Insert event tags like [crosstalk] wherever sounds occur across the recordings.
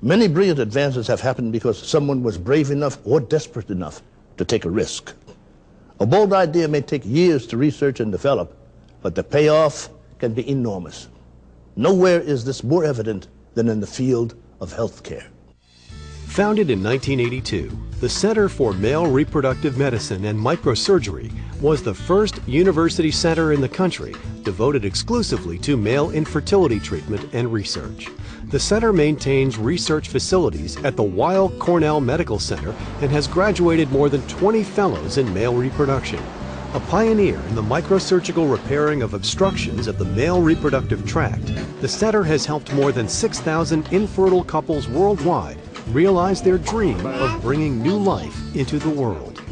Many brilliant advances have happened because someone was brave enough or desperate enough to take a risk. A bold idea may take years to research and develop, but the payoff can be enormous. Nowhere is this more evident than in the field of healthcare. Founded in 1982, the Center for Male Reproductive Medicine and Microsurgery was the first university center in the country devoted exclusively to male infertility treatment and research. The center maintains research facilities at the Weill Cornell Medical Center and has graduated more than 20 fellows in male reproduction. A pioneer in the microsurgical repairing of obstructions of the male reproductive tract, the center has helped more than 6,000 infertile couples worldwide realize their dream of bringing new life into the world.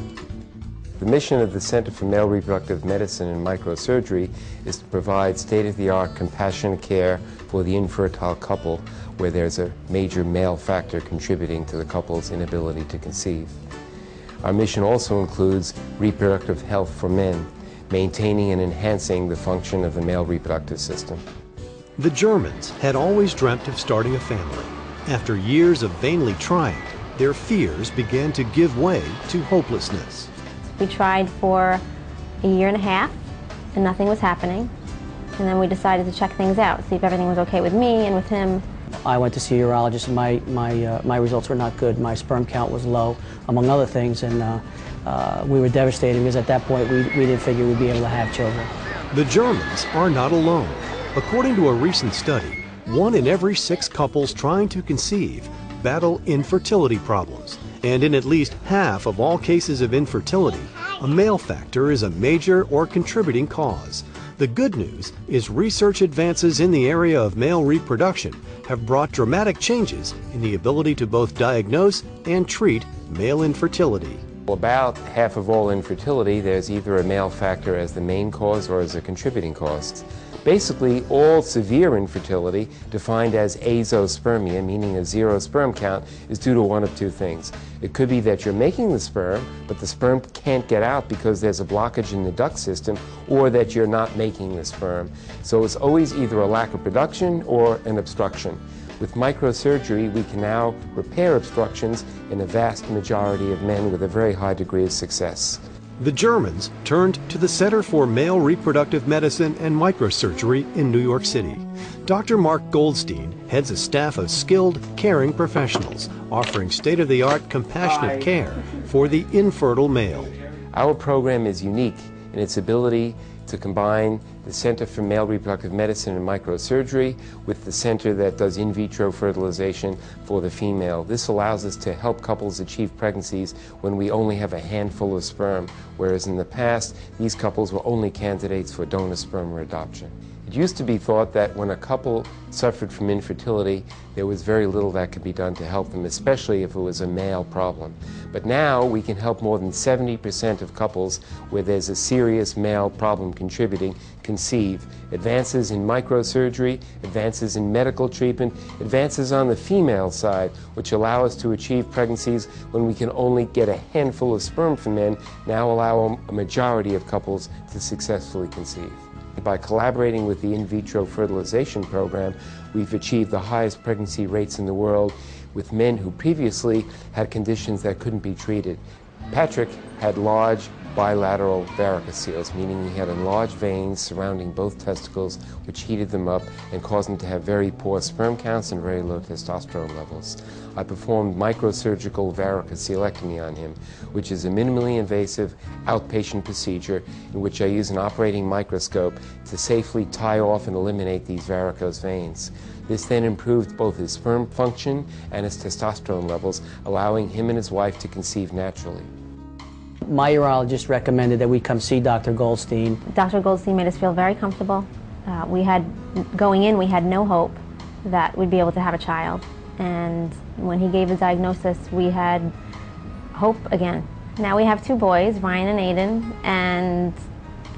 The mission of the Center for Male Reproductive Medicine and Microsurgery is to provide state-of-the-art compassionate care for the infertile couple where there's a major male factor contributing to the couple's inability to conceive. Our mission also includes reproductive health for men, maintaining and enhancing the function of the male reproductive system. The Germans had always dreamt of starting a family. After years of vainly trying, their fears began to give way to hopelessness. We tried for a year and a half and nothing was happening. And then we decided to check things out, see if everything was okay with me and with him. I went to see a urologist and my, my, uh, my results were not good. My sperm count was low, among other things, and uh, uh, we were devastated because at that point we, we didn't figure we'd be able to have children. The Germans are not alone. According to a recent study, one in every six couples trying to conceive battle infertility problems. And in at least half of all cases of infertility, a male factor is a major or contributing cause. The good news is research advances in the area of male reproduction have brought dramatic changes in the ability to both diagnose and treat male infertility. About half of all infertility, there's either a male factor as the main cause or as a contributing cause. Basically, all severe infertility, defined as azoospermia, meaning a zero sperm count, is due to one of two things. It could be that you're making the sperm, but the sperm can't get out because there's a blockage in the duct system, or that you're not making the sperm. So it's always either a lack of production or an obstruction. With microsurgery, we can now repair obstructions in a vast majority of men with a very high degree of success. The Germans turned to the Center for Male Reproductive Medicine and Microsurgery in New York City. Dr. Mark Goldstein heads a staff of skilled, caring professionals offering state of the art compassionate care for the infertile male. Our program is unique in its ability to combine the Center for Male Reproductive Medicine and Microsurgery with the center that does in vitro fertilization for the female. This allows us to help couples achieve pregnancies when we only have a handful of sperm, whereas in the past, these couples were only candidates for donor sperm or adoption. It used to be thought that when a couple suffered from infertility, there was very little that could be done to help them, especially if it was a male problem. But now we can help more than 70% of couples where there's a serious male problem contributing conceive. Advances in microsurgery, advances in medical treatment, advances on the female side, which allow us to achieve pregnancies when we can only get a handful of sperm from men, now allow a majority of couples to successfully conceive. By collaborating with the in vitro fertilization program, we've achieved the highest pregnancy rates in the world with men who previously had conditions that couldn't be treated. Patrick had large bilateral varicoceles, meaning he had enlarged veins surrounding both testicles, which heated them up and caused him to have very poor sperm counts and very low testosterone levels. I performed microsurgical varicocelectomy on him, which is a minimally invasive outpatient procedure in which I use an operating microscope to safely tie off and eliminate these varicose veins. This then improved both his sperm function and his testosterone levels, allowing him and his wife to conceive naturally. My urologist recommended that we come see Dr. Goldstein. Dr. Goldstein made us feel very comfortable. Uh, we had, going in, we had no hope that we'd be able to have a child. And when he gave the diagnosis, we had hope again. Now we have two boys, Ryan and Aiden, and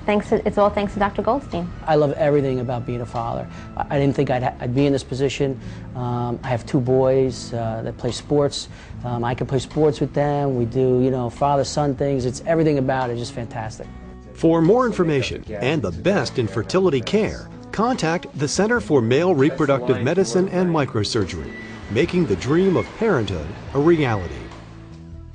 thanks to, it's all thanks to Dr. Goldstein. I love everything about being a father. I, I didn't think I'd, I'd, be in this position. Um, I have two boys uh, that play sports. Um, I can play sports with them. We do, you know, father-son things. It's everything about it just fantastic. For more information and the best in fertility care, contact the Center for Male Reproductive Medicine and Microsurgery. making the dream of parenthood a reality.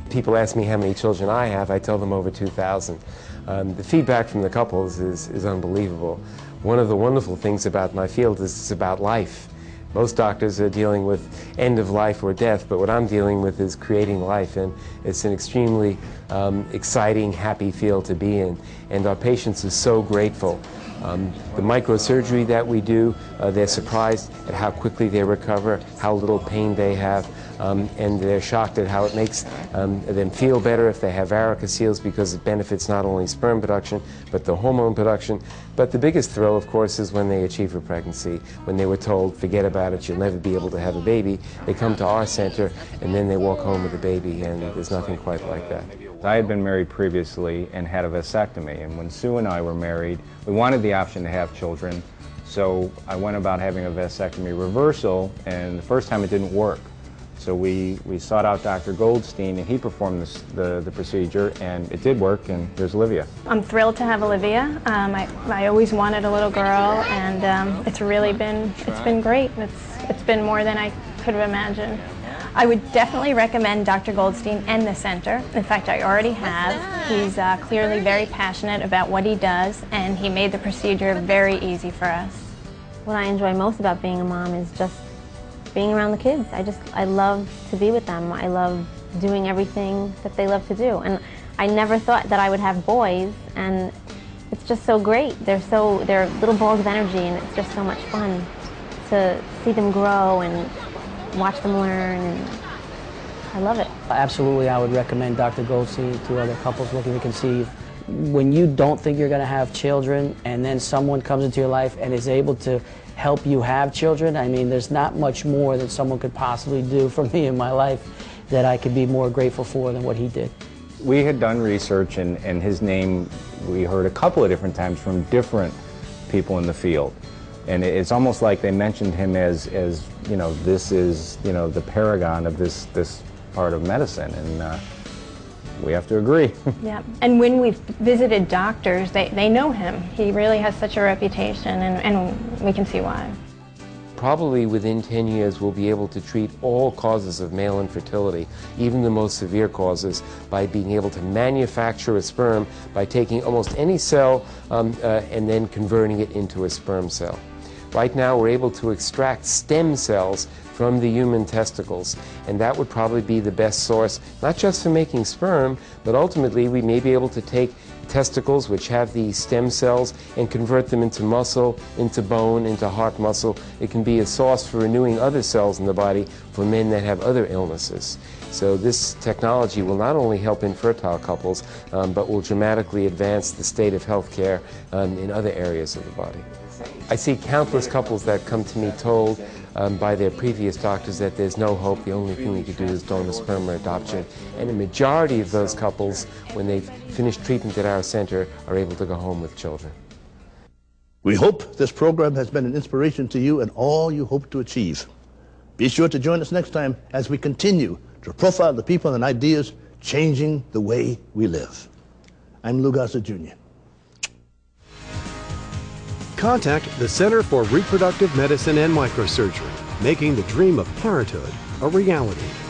People ask me how many children I have, I tell them over 2,000. Um, the feedback from the couples is, is unbelievable. One of the wonderful things about my field is it's about life. Most doctors are dealing with end of life or death, but what I'm dealing with is creating life, and it's an extremely um, exciting, happy field to be in. And our patients are so grateful. Um, the microsurgery that we do, uh, they're surprised at how quickly they recover, how little pain they have, um, and they're shocked at how it makes um, them feel better if they have varicoceles because it benefits not only sperm production, but the hormone production. But the biggest thrill, of course, is when they achieve a pregnancy, when they were told, forget about it, you'll never be able to have a baby. They come to our center, and then they walk home with a baby, and there's nothing quite like that. I had been married previously and had a vasectomy, and when Sue and I were married, we wanted the option to have children, so I went about having a vasectomy reversal, and the first time it didn't work. So we, we sought out Dr. Goldstein, and he performed this, the, the procedure, and it did work, and there's Olivia. I'm thrilled to have Olivia. Um, I, I always wanted a little girl, and um, it's really been, it's been great. It's, it's been more than I could have imagined. I would definitely recommend Dr. Goldstein and the center. In fact, I already have. He's uh, clearly very passionate about what he does, and he made the procedure very easy for us. What I enjoy most about being a mom is just being around the kids. I just, I love to be with them. I love doing everything that they love to do. And I never thought that I would have boys, and it's just so great. They're so, they're little balls of energy, and it's just so much fun to see them grow and watch them learn. And I love it. Absolutely, I would recommend Dr. Goldstein to other couples looking to conceive. When you don't think you're going to have children and then someone comes into your life and is able to help you have children, I mean, there's not much more that someone could possibly do [laughs] for me in my life that I could be more grateful for than what he did. We had done research, and, and his name we heard a couple of different times from different people in the field. And it's almost like they mentioned him as, as you know, this is, you know, the paragon of this, this part of medicine. And uh, we have to agree. [laughs] Yeah, and when we've visited doctors, they, they know him. He really has such a reputation, and, and we can see why. Probably within 10 years, we'll be able to treat all causes of male infertility, even the most severe causes, by being able to manufacture a sperm by taking almost any cell um, uh, and then converting it into a sperm cell. Right now, we're able to extract stem cells from the human testicles, and that would probably be the best source, not just for making sperm, but ultimately we may be able to take testicles, which have these stem cells, and convert them into muscle, into bone, into heart muscle. It can be a source for renewing other cells in the body for men that have other illnesses. So this technology will not only help infertile couples, um, but will dramatically advance the state of health care um, in other areas of the body. I see countless couples that come to me told um, by their previous doctors that there's no hope, the only thing we could do is donor sperm or adoption. And the majority of those couples, when they've finished treatment at our center, are able to go home with children. We hope this program has been an inspiration to you and all you hope to achieve. Be sure to join us next time as we continue to profile the people and ideas changing the way we live. I'm Lou Gossett Jr. Contact the Center for Reproductive Medicine and Microsurgery, making the dream of parenthood a reality.